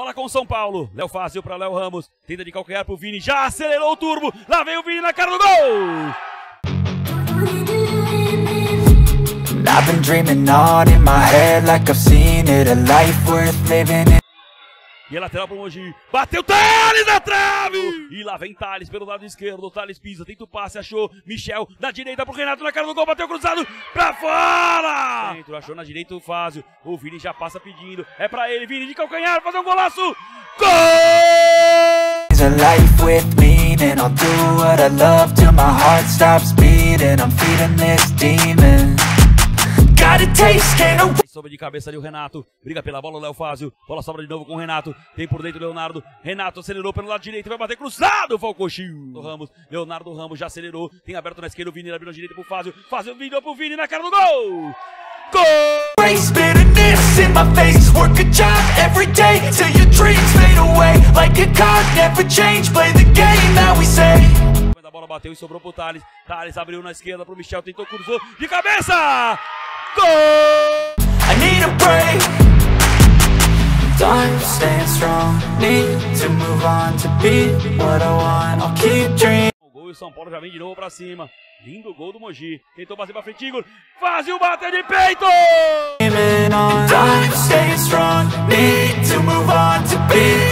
Bola com o São Paulo. Léo fácil para Léo Ramos. Tenta de calcanhar pro Vini. Já acelerou o turbo. Lá vem o Vini na cara do gol. I've been dreaming on in my head like I've seen it A life worth living E a lateral pro Mogi. Bateu Thales na trave! E lá vem Thales pelo lado esquerdo. Thales pisa, tenta o passe, achou. Michel da direita pro Renato na cara do gol. Bateu cruzado pra fora! Dentro, achou na direita o Fázio. O Vini já passa pedindo. É pra ele, Vini de calcanhar, fazer um golaço! Gol! Sobra de cabeça ali o Renato. Briga pela bola o Léo Fázio. Bola sobra de novo com o Renato. Tem por dentro o Leonardo. Renato acelerou pelo lado direito. Vai bater cruzado. Falcochil. Ramos. Leonardo Ramos já acelerou. Tem aberto na esquerda o Vini. Abriu na direita pro Fázio. Fázio virou pro Vini na cara do gol. Gol! Race bitterness in my face Work a job every day Till your dreams fade away Like a card, never change Play the game that we say A bola bateu e sobrou pro Thales. Thales abriu na esquerda pro Michel. Tentou, cruzou. De cabeça! Gol! I need a break Time staying strong Need to move on to be what I want I'll keep dreaming O gol e o São Paulo já vem de novo pra cima. Lindo gol do Mogi. Tentou fazer pra frente, Igor. Fazia o bater de peito! Time staying strong Need to move on to be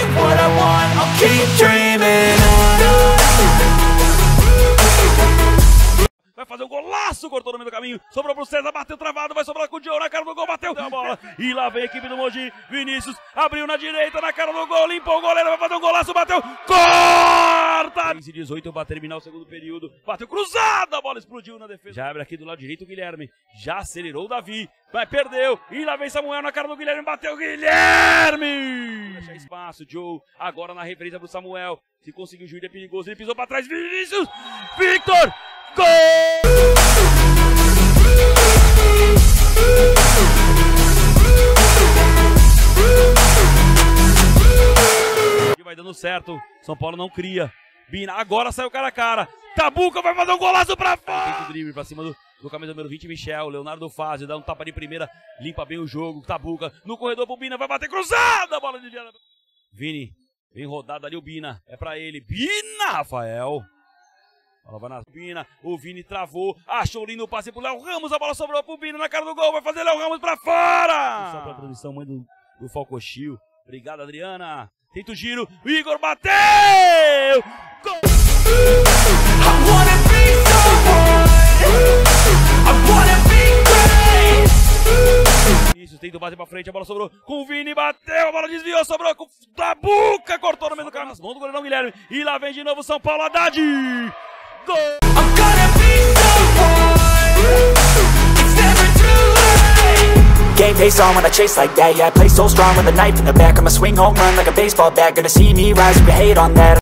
fazer um golaço, cortou no meio do caminho. Sobrou pro César, bateu travado, vai sobrar com o Diogo na cara do gol, bateu a bola. E lá vem a equipe do Mogi. Vinícius abriu na direita, na cara do gol, limpou o goleiro, vai fazer um golaço, bateu. Corta! 15 18 vai terminar o segundo período. Bateu cruzado, a bola explodiu na defesa. Já abre aqui do lado direito o Guilherme. Já acelerou o Davi. Vai, perdeu. E lá vem Samuel na cara do Guilherme, bateu o Guilherme! Deixa espaço, Joe. Agora na referência pro Samuel. Se conseguir o juiz é perigoso, ele pisou pra trás. Vinícius! Victor! Gol! Dando certo. São Paulo não cria. Bina, agora saiu cara a cara. Tabuca vai fazer um golaço pra fora. Drible pra cima do, do camisa número 20, Michel. Leonardo Fazio dá um tapa de primeira, limpa bem o jogo. Tabuca no corredor pro Bina, vai bater cruzada. Bola de Diana. Vini, vem rodada ali o Bina. É pra ele. Bina, Rafael. Bola vai na Bina, o Vini travou, achou lindo o passe pro Léo Ramos, a bola sobrou pro Bina na cara do gol, vai fazer Léo Ramos pra fora! Só pra transmissão, mãe do, do Falcochil. Obrigado, Adriana. Tenta o giro, o Igor bateu! Gol! Vinícius tenta bater pra frente, a bola sobrou com o Vini, bateu, a bola desviou, sobrou com o Tabuca, cortou no meio do caminho, nas mãos do goleirão Guilherme. E lá vem de novo São Paulo, Haddad! Gol! Face on when I chase like that. Yeah, I play so strong with a knife in the back I'ma swing home run like a baseball bat. Gonna see me rise, you can hate on that